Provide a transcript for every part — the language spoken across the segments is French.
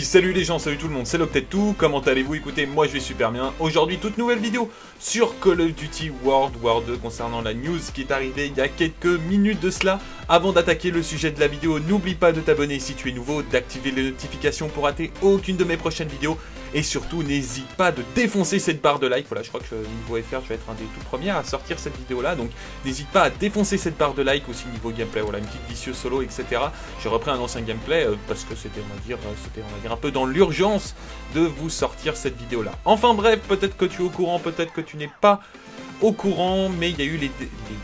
salut les gens, salut tout le monde, c'est Loctet comment allez-vous? Écoutez, moi je vais super bien. Aujourd'hui, toute nouvelle vidéo sur Call of Duty World War 2 concernant la news qui est arrivée il y a quelques minutes de cela. Avant d'attaquer le sujet de la vidéo, n'oublie pas de t'abonner si tu es nouveau, d'activer les notifications pour rater aucune de mes prochaines vidéos. Et surtout, n'hésite pas de défoncer cette barre de like. Voilà, je crois que niveau FR, je vais être un des tout premiers à sortir cette vidéo-là. Donc, n'hésite pas à défoncer cette barre de like aussi niveau gameplay. Voilà, une petite vicieuse solo, etc. J'ai repris un ancien gameplay euh, parce que c'était, on va dire, euh, c'était, on va dire, un peu dans l'urgence de vous sortir cette vidéo-là. Enfin bref, peut-être que tu es au courant, peut-être que tu n'es pas au courant, mais il y a eu les,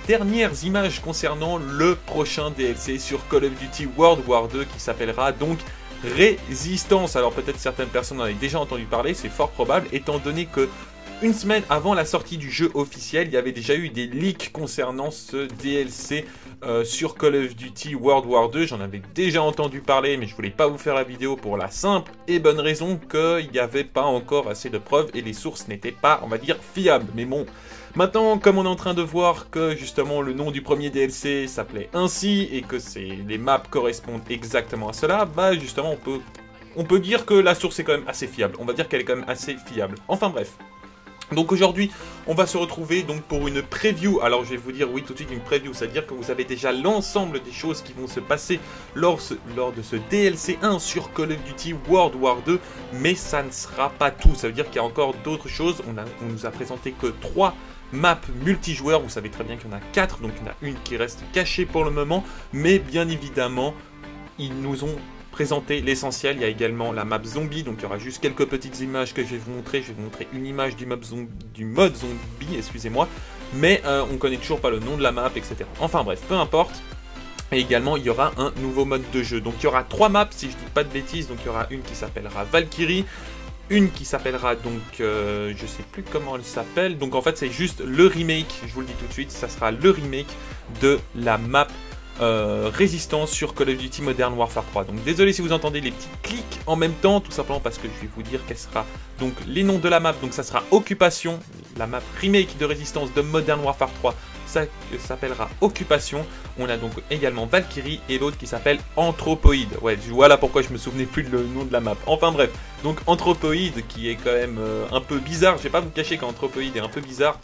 dernières images concernant le prochain DLC sur Call of Duty World War 2 qui s'appellera donc Résistance. Alors peut-être certaines personnes en avaient déjà entendu parler, c'est fort probable, étant donné que une semaine avant la sortie du jeu officiel, il y avait déjà eu des leaks concernant ce DLC euh, sur Call of Duty World War 2. J'en avais déjà entendu parler, mais je voulais pas vous faire la vidéo pour la simple et bonne raison qu'il n'y avait pas encore assez de preuves et les sources n'étaient pas, on va dire, fiables. Mais bon, Maintenant, comme on est en train de voir que justement le nom du premier DLC s'appelait ainsi et que les maps correspondent exactement à cela, bah justement on peut, on peut dire que la source est quand même assez fiable. On va dire qu'elle est quand même assez fiable. Enfin bref. Donc aujourd'hui, on va se retrouver donc pour une preview. Alors je vais vous dire oui tout de suite une preview, c'est-à-dire que vous avez déjà l'ensemble des choses qui vont se passer lors, lors de ce DLC 1 sur Call of Duty World War 2, mais ça ne sera pas tout. Ça veut dire qu'il y a encore d'autres choses. On, a, on nous a présenté que 3 map multijoueur, vous savez très bien qu'il y en a 4, donc il y en a une qui reste cachée pour le moment, mais bien évidemment, ils nous ont présenté l'essentiel. Il y a également la map zombie, donc il y aura juste quelques petites images que je vais vous montrer. Je vais vous montrer une image du mode zombie, excusez-moi, mais euh, on connaît toujours pas le nom de la map, etc. Enfin bref, peu importe. Et également, il y aura un nouveau mode de jeu. Donc il y aura trois maps, si je dis pas de bêtises. Donc il y aura une qui s'appellera Valkyrie, une qui s'appellera donc, euh, je sais plus comment elle s'appelle, donc en fait c'est juste le remake, je vous le dis tout de suite, ça sera le remake de la map euh, Résistance sur Call of Duty Modern Warfare 3. Donc désolé si vous entendez les petits clics en même temps, tout simplement parce que je vais vous dire quelle sera donc les noms de la map, donc ça sera Occupation, la map remake de Résistance de Modern Warfare 3 ça s'appellera Occupation. On a donc également Valkyrie et l'autre qui s'appelle Anthropoïde. Ouais, voilà pourquoi je me souvenais plus le nom de la map. Enfin bref, donc Anthropoïde qui est quand même euh, un peu bizarre. Je vais pas vous cacher qu'Anthropoïde est un peu bizarre.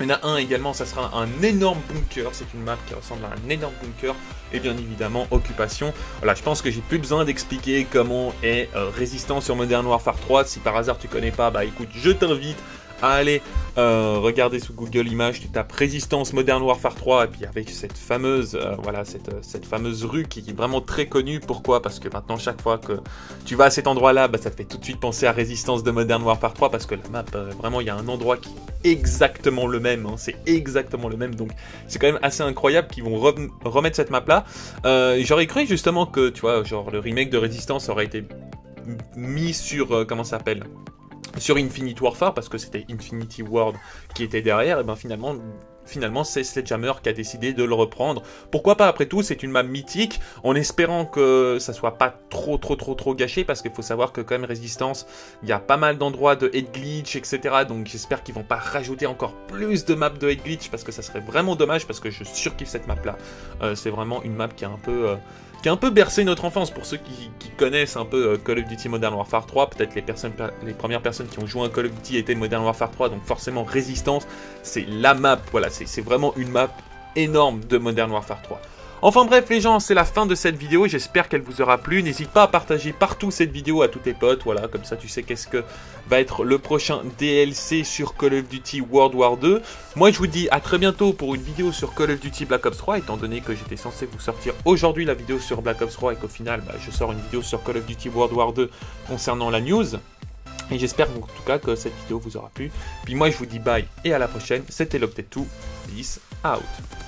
Il y en a un également, ça sera un énorme bunker. C'est une map qui ressemble à un énorme bunker. Et bien évidemment, occupation. Voilà, je pense que j'ai plus besoin d'expliquer comment est euh, résistant sur Modern Warfare 3. Si par hasard tu connais pas, bah écoute, je t'invite Allez, euh, regardez sous Google Images, tu tapes Résistance Modern Warfare 3 et puis avec cette fameuse, euh, voilà, cette, euh, cette, fameuse rue qui est vraiment très connue. Pourquoi? Parce que maintenant chaque fois que tu vas à cet endroit-là, bah, ça te fait tout de suite penser à Résistance de Modern Warfare 3 parce que la map, vraiment, il y a un endroit qui est exactement le même. Hein. c'est exactement le même, donc c'est quand même assez incroyable qu'ils vont remettre cette map-là. J'aurais cru justement que, tu vois, genre le remake de Résistance aurait été mis sur comment ça s'appelle? Sur Infinite Warfare, parce que c'était Infinity World qui était derrière, et ben finalement, finalement c'est Sledgehammer qui a décidé de le reprendre. Pourquoi pas après tout, c'est une map mythique, en espérant que ça soit pas trop trop trop trop gâché, parce qu'il faut savoir que quand même Résistance, il y a pas mal d'endroits de head glitch, etc. Donc j'espère qu'ils vont pas rajouter encore plus de maps de head glitch, parce que ça serait vraiment dommage, parce que je surkiffe cette map là. Euh, c'est vraiment une map qui est un peu... Euh, qui a un peu bercé notre enfance. Pour ceux qui, connaissent un peu euh, Call of Duty Modern Warfare 3, peut-être les, les premières personnes qui ont joué à Call of Duty étaient Modern Warfare 3, donc forcément Résistance, c'est la map, voilà, c'est vraiment une map énorme de Modern Warfare 3. Enfin bref les gens, c'est la fin de cette vidéo, j'espère qu'elle vous aura plu. N'hésite pas à partager partout cette vidéo à tous tes potes, voilà, comme ça tu sais qu'est-ce que va être le prochain DLC sur Call of Duty World War 2. Moi je vous dis à très bientôt pour une vidéo sur Call of Duty Black Ops 3, étant donné que j'étais censé vous sortir aujourd'hui la vidéo sur Black Ops 3 et qu'au final bah, je sors une vidéo sur Call of Duty World War 2 concernant la news. Et j'espère en tout cas que cette vidéo vous aura plu. Puis moi je vous dis bye et à la prochaine. C'était Loctet2. Peace out.